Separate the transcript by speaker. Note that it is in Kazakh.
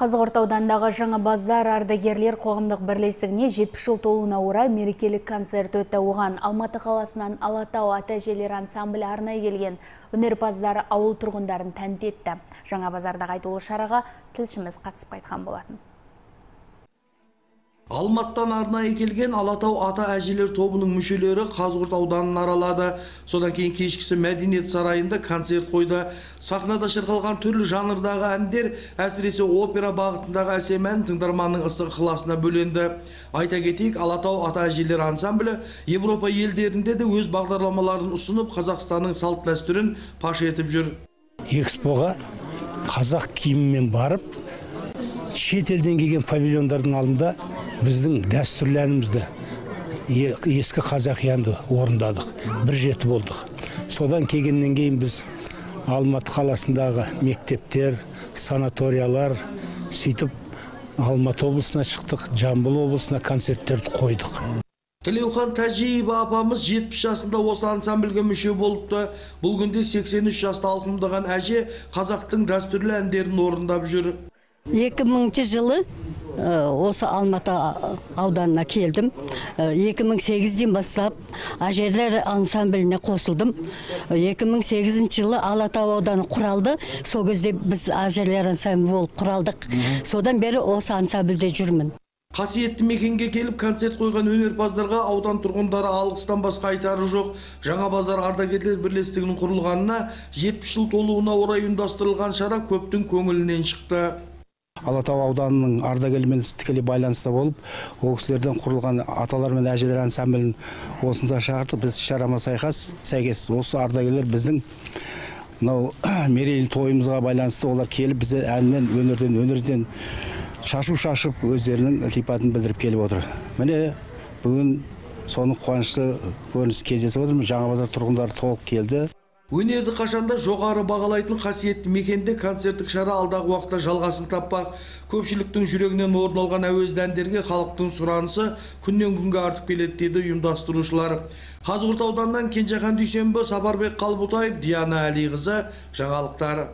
Speaker 1: Қазығұрт аудандағы жаңа базар ардагерлер қоғамдық бірлестігіне 70 жыл толуына орай мерекелік концерт өтті. Оған Алматы қаласынан Алатау ата әжелер ансамблі арнайы келген өнерпаздар ауыл тұрғындарын тәнті етті. Жаңа базардағы айтулы шараға тілшіміз қатысып қайтқан болатын.
Speaker 2: Алматтан арнайы келген Алатау ата әжелер тобының мүшелері Қазығұрт ауданын аралады. Содан кейін кешкісі мәдениет сарайында концерт қойды. Сахнада шырқалған түрлі жанрдағы әндер, әсіресе опера бағытындағы әсем ән тыңдарманның ыстық ықыласына бөленді. Айта кетейік, Алатау ата әжелер ансамблі Европа елдерінде де өз бағдарламаларын ұсынып, Қазақстанның салт дәстүрін паш етіп жүр.
Speaker 3: Экспоға қазақ киімімен барып, шет елден келген павильондардың алдында біздің дәстүрлі әнімізді ескі қазақи әнді орындадық бір жеті болдық содан келгеннен кейін біз алматы қаласындағы мектептер санаториялар сөйтіп алматы облысына шықтық жамбыл облысына концерттерді қойдық
Speaker 2: Тілеухан Тәжиева апамыз 70 жасында осы ансамбльге мүше болыпты. Бұл күнде 83 жаста алқымдаған әже қазақтың дәстүрлі әндерін орындап жүр.
Speaker 4: 2000 жылы осы алматы ауданына келдім. 2008-ден бастап әжелер ансамбліне қосылдым. 2008 жылы алатау ауданы құралды. Сол кезде біз әжелер ансамблі болып құралдық. Содан бері осы ансамбльде жүрмін.
Speaker 2: Қасиетті мекенге келіп концерт қойған өнерпаздарға аудан тұрғындары алғыстан басқа айтары жоқ. Жаңа базар ардагерлер бірлестігінің құрылғанына 70 жыл толуына орай ұйымдастырылған шара көптің көңілінен шықты.
Speaker 3: Алатау ауданының ардагерлерімен тікелей байланыста болып ол кісілерден құрылған аталар мен әжелер ансамблін осында шақыртып біз шарама сайқас сәйкес осы ардагерлер біздің мынау мерейлі тойымызға байланысты олар келіп бізде әннен өнерден өнерден шашу шашып өздерінің ілтипатын білдіріп келіп отыр. Міне бүгін соның қуанышты көрініс кездесіп отырмыз жаңа базар тұрғындары толық келді.
Speaker 2: Өнерді қашанда жоғары бағалайтын қасиетті мекенде концерттік шара алдағы уақытта жалғасын таппақ. Көпшіліктің жүрегінен орын алған әуезді әндерге халықтың сұранысы күннен күнге артып келеді дейді ұйымдастырушылар. Қазығұрт ауданынан Кенжехан Дүйсенбі, Сапарбек Қалбұтаев, Диана Әлиқызы, жаңалықтар.